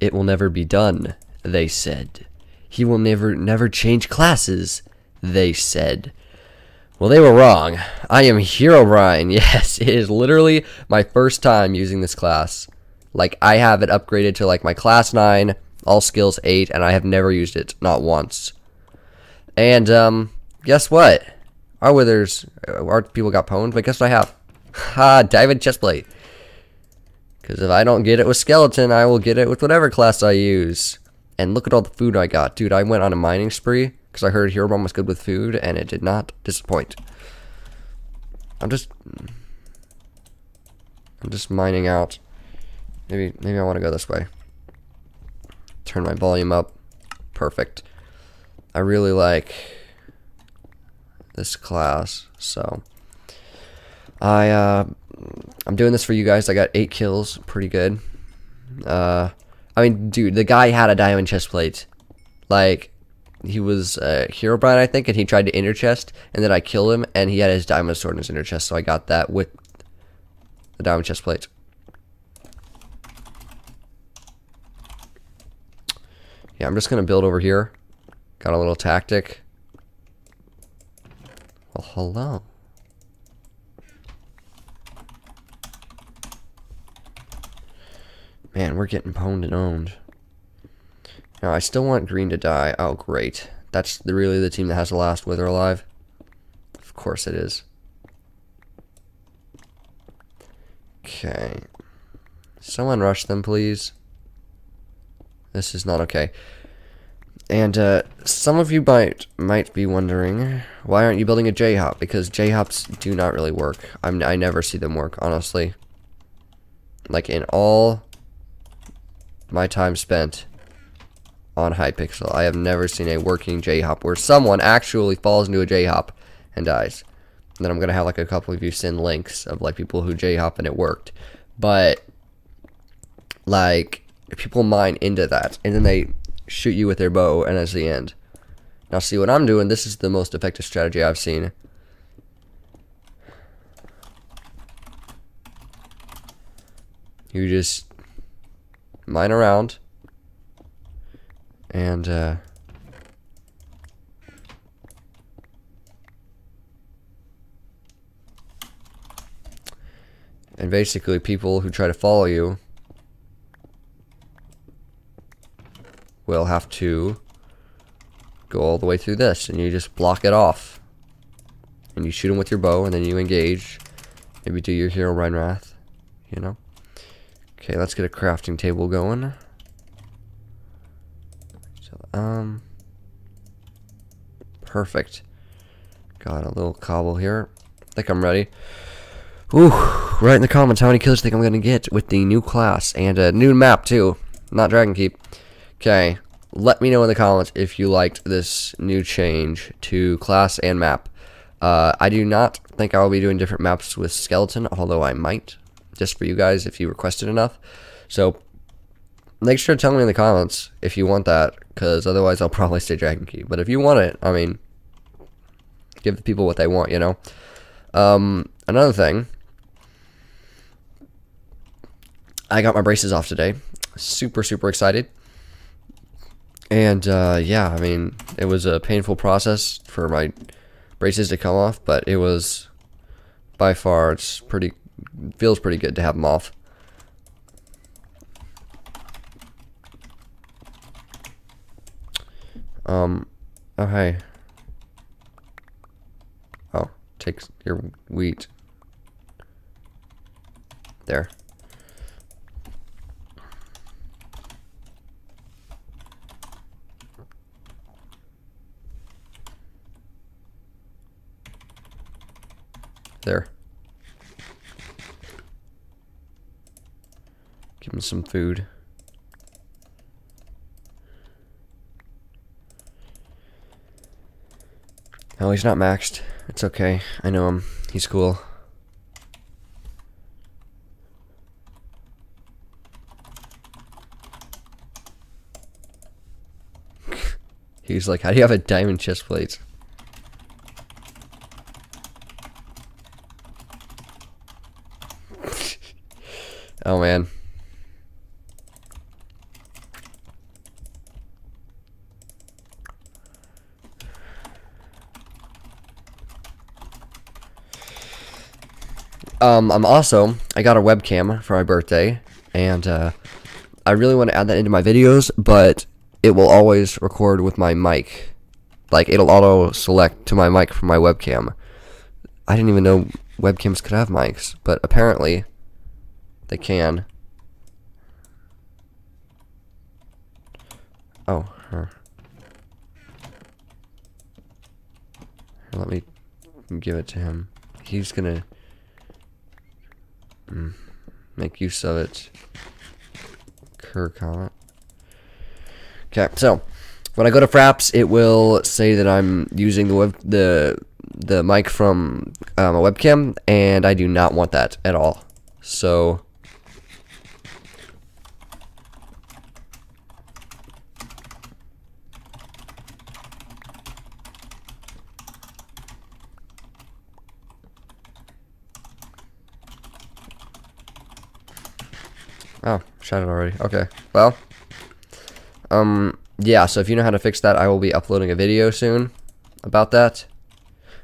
It will never be done, they said. He will never, never change classes, they said. Well, they were wrong. I am Herobrine. Yes, it is literally my first time using this class. Like, I have it upgraded to, like, my class 9, all skills 8, and I have never used it, not once. And, um, guess what? Our withers, uh, our people got pwned, but guess what I have? Ha, diamond chestplate. Because if I don't get it with skeleton, I will get it with whatever class I use. And look at all the food I got. Dude, I went on a mining spree because I heard Herobrine was good with food, and it did not disappoint. I'm just... I'm just mining out. Maybe, maybe I want to go this way. Turn my volume up. Perfect. I really like this class, so... I, uh, I'm doing this for you guys. I got eight kills. Pretty good. Uh, I mean, dude, the guy had a diamond chest plate. Like, he was a Herobrine, I think, and he tried to inner chest, and then I killed him, and he had his diamond sword in his inner chest, so I got that with the diamond chest plate. Yeah, I'm just going to build over here. Got a little tactic. Well, hello. Man, we're getting pwned and owned. Now, I still want green to die. Oh, great. That's really the team that has the last wither alive? Of course it is. Okay. Someone rush them, please. This is not okay. And uh, some of you might might be wondering, why aren't you building a J-hop? Because J-hops do not really work. I'm, I never see them work, honestly. Like, in all my time spent on Hypixel. I have never seen a working J-hop where someone actually falls into a J-hop and dies. And then I'm going to have like a couple of you send links of like people who J-hop and it worked. But like people mine into that and then they shoot you with their bow and that's the end. Now see what I'm doing, this is the most effective strategy I've seen. You just mine around. And, uh, and basically people who try to follow you will have to go all the way through this and you just block it off. And you shoot them with your bow and then you engage. Maybe do your Herobrine Wrath you know Okay, let's get a crafting table going. So, um, perfect. Got a little cobble here. I think I'm ready. Ooh, write in the comments how many kills do you think I'm going to get with the new class and a new map too. Not Dragon Keep. Okay, let me know in the comments if you liked this new change to class and map. Uh, I do not think I will be doing different maps with Skeleton, although I might just for you guys if you requested enough. So make sure to tell me in the comments if you want that, because otherwise I'll probably say Dragon Keep. But if you want it, I mean, give the people what they want, you know? Um, another thing, I got my braces off today. Super, super excited. And, uh, yeah, I mean, it was a painful process for my braces to come off, but it was, by far, it's pretty feels pretty good to have them off. Um, oh hey. Oh, take your wheat. There. There. Him some food. Oh, he's not maxed. It's okay. I know him. He's cool. He's like, how do you have a diamond chest plate? oh man. Um, I'm also I got a webcam for my birthday, and uh, I really want to add that into my videos, but it will always record with my mic. Like it'll auto select to my mic from my webcam. I didn't even know webcams could have mics, but apparently they can. Oh, her. Let me give it to him. He's gonna mm, make use of it. Kerr comment. Okay, so when I go to Fraps, it will say that I'm using the web the the mic from um, a webcam, and I do not want that at all. So. Oh, shut it already. Okay. Well, um, yeah, so if you know how to fix that, I will be uploading a video soon about that.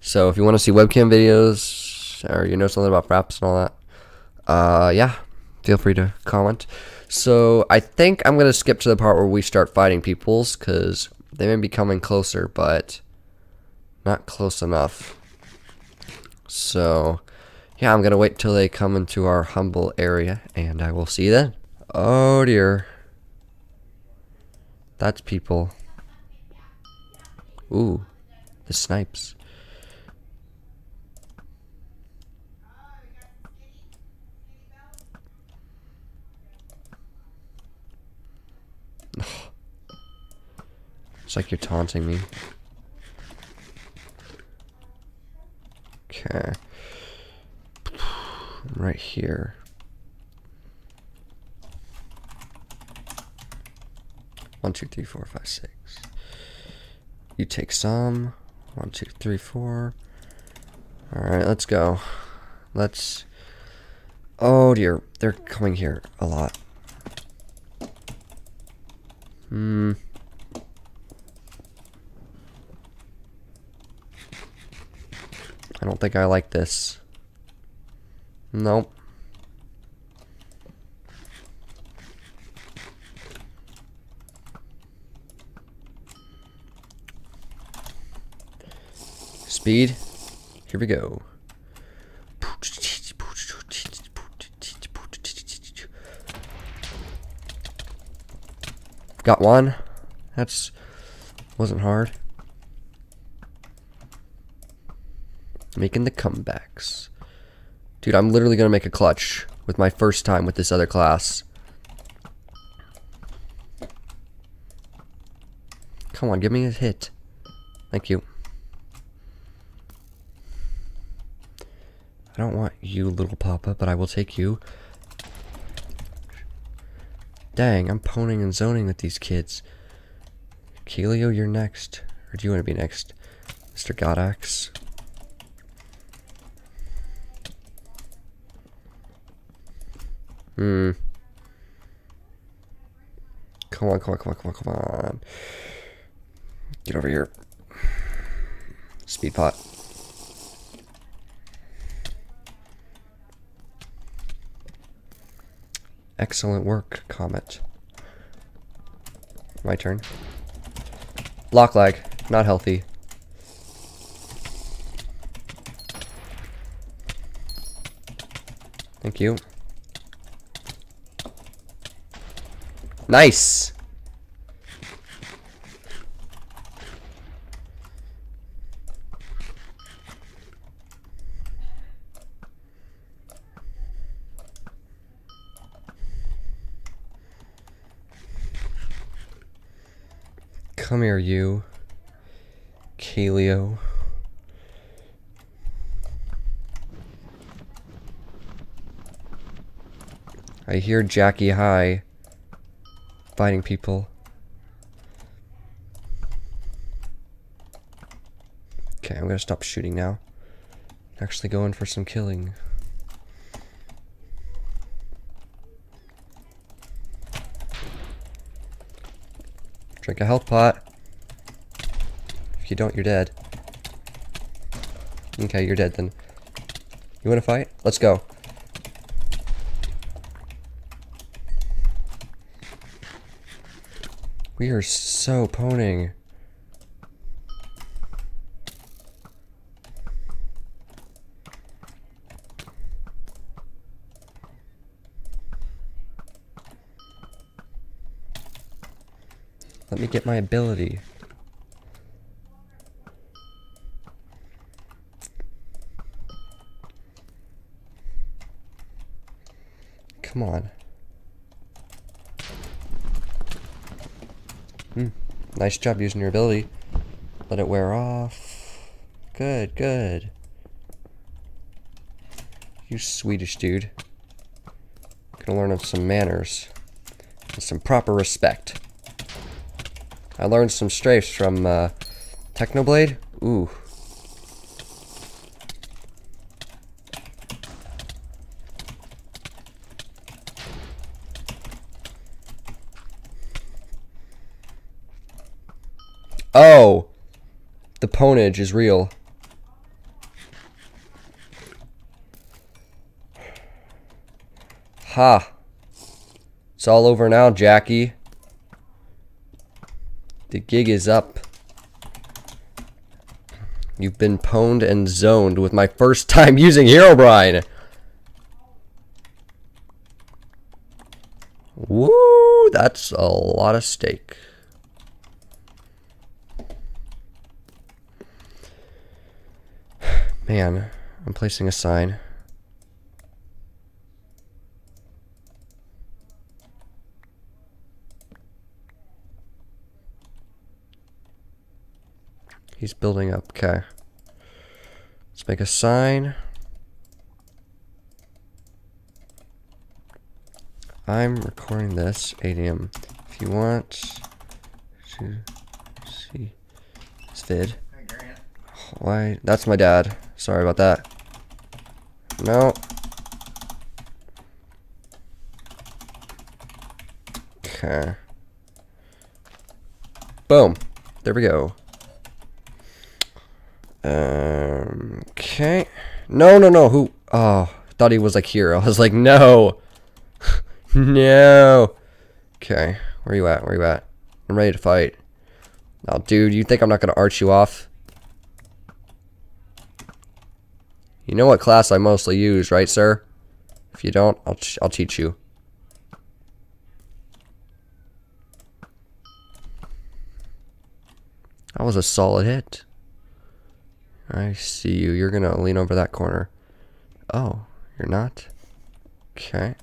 So if you want to see webcam videos or you know something about Fraps and all that, uh, yeah, feel free to comment. So I think I'm going to skip to the part where we start fighting peoples because they may be coming closer, but not close enough. So yeah, I'm going to wait till they come into our humble area and I will see you then. Oh dear. That's people. Ooh, the snipes. It's like you're taunting me. Okay. Right here. One, two, three, four, five, six. You take some. One, two, three, four. Alright, let's go. Let's... Oh dear, they're coming here a lot. Hmm. I don't think I like this. Nope. Speed. Here we go. Got one. That's wasn't hard. Making the comebacks. Dude, I'm literally gonna make a clutch with my first time with this other class. Come on, give me a hit. Thank you. I don't want you, little papa, but I will take you. Dang, I'm poning and zoning with these kids. Kelio, you're next. Or do you want to be next? Mr. Godax? Hmm. Come on, come on, come on, come on, come on. Get over here. Speed pot. Excellent work, Comet. My turn. Lock lag. Not healthy. Thank you. Nice! Come here, you. Kaleo. I hear Jackie High fighting people. Okay, I'm gonna stop shooting now. Actually going for some killing. Drink a health pot. If you don't, you're dead. Okay, you're dead then. You want to fight? Let's go. We are so poning. Let me get my ability. Come on. Nice job using your ability. Let it wear off. Good, good. You Swedish dude. Gonna learn of some manners. And some proper respect. I learned some strafes from uh, Technoblade. Ooh. Oh! The ponage is real. Ha! It's all over now, Jackie. The gig is up. You've been pwned and zoned with my first time using Herobrine. Woo! That's a lot of steak. Man, I'm placing a sign. He's building up. Okay. Let's make a sign. I'm recording this 8 a.m. If you want to see this vid. Why? That's my dad. Sorry about that. No. Okay. Boom. There we go. Um, okay. No, no, no. Who? Oh, thought he was like here. I was like, no. no. Okay. Where you at? Where you at? I'm ready to fight. Oh, dude, you think I'm not going to arch you off? You know what class I mostly use, right, sir? If you don't, I'll, I'll teach you. That was a solid hit. I see you. You're going to lean over that corner. Oh, you're not? Okay.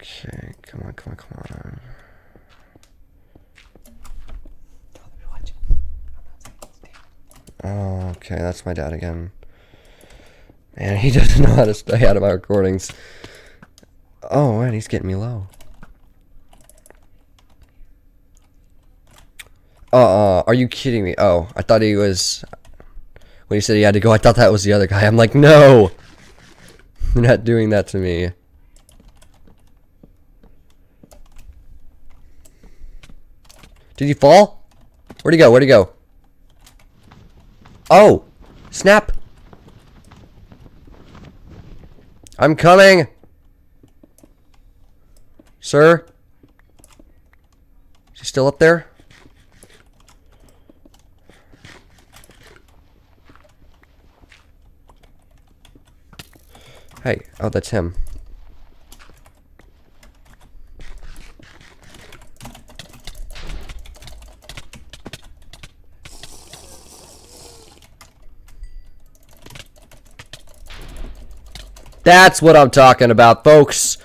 Okay, come on, come on, come on. Oh, okay, that's my dad again. Man, he doesn't know how to stay out of my recordings. Oh, and he's getting me low. Uh, uh, are you kidding me? Oh, I thought he was... When he said he had to go, I thought that was the other guy. I'm like, no! You're not doing that to me. Did he fall? Where'd he go? Where'd he go? Oh! Snap! I'm coming! Sir? Is he still up there? Hey, oh, that's him. That's what I'm talking about, folks.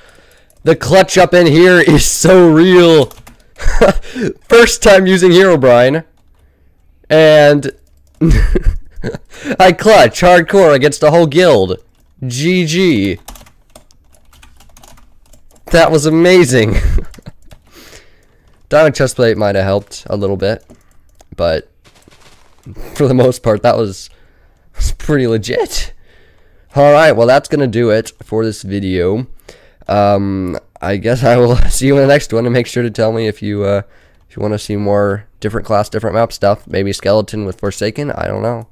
The clutch up in here is so real. First time using Hero Herobrine. And I clutch hardcore against the whole guild. GG. That was amazing. Diamond chestplate might have helped a little bit, but for the most part, that was, was pretty legit. Alright, well that's going to do it for this video. Um, I guess I will see you in the next one, and make sure to tell me if you, uh, if you want to see more different class, different map stuff. Maybe Skeleton with Forsaken, I don't know.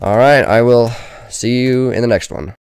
Alright, I will see you in the next one.